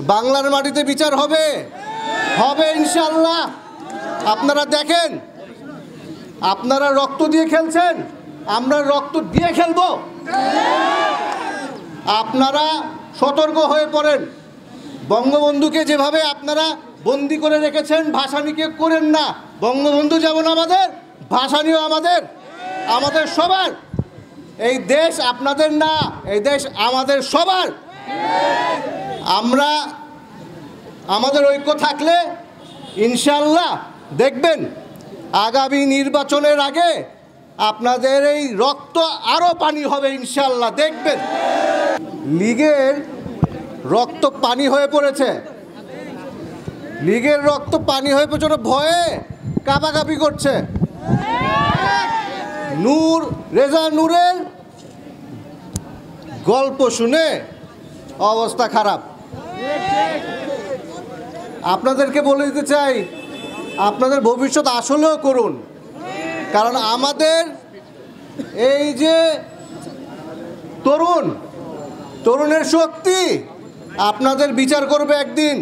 বাংলার মাটিতে বিচার হবে। হবে ইনশাল্লাহ আপনারা দেখেন, আপনারা রক্ত দিয়ে খেলছেন, আমরা রক্ত দিয়ে খেলব। আপনারা সতর্ক হয়ে পড়েন। বঙ্গবন্ধুকে যেভাবে আপনারা বন্দি করে রেখেছেন ভাসানিকে করেন না। বঙ্গবন্ধু যেমন আমাদের, ভাসানিও আমাদের। আমাদের সবার। এই দেশ আপনাদের না, এই দেশ আমাদের সবার। আমরা আমাদের ঐক্য থাকলে ইনশাল্লাহ দেখবেন আগামী নির্বাচনের আগে আপনাদের এই রক্ত আরও পানি হবে ইনশাল্লাহ দেখবেন। লীগের রক্ত পানি হয়ে পড়েছে। লীগের রক্ত পানি হয়ে পড়েছে ভয়ে কাপাকাপি করছে। নূর, রেজা নূরের গল্প শুনে অবস্থা খারাপ। আপনাদেরকে বলে দিতে চাই, আপনাদের ভবিষ্যৎ আসলেও করুন। কারণ আমাদের এই যে তরুণ, তরুণের শক্তি আপনাদের বিচার করবে একদিন।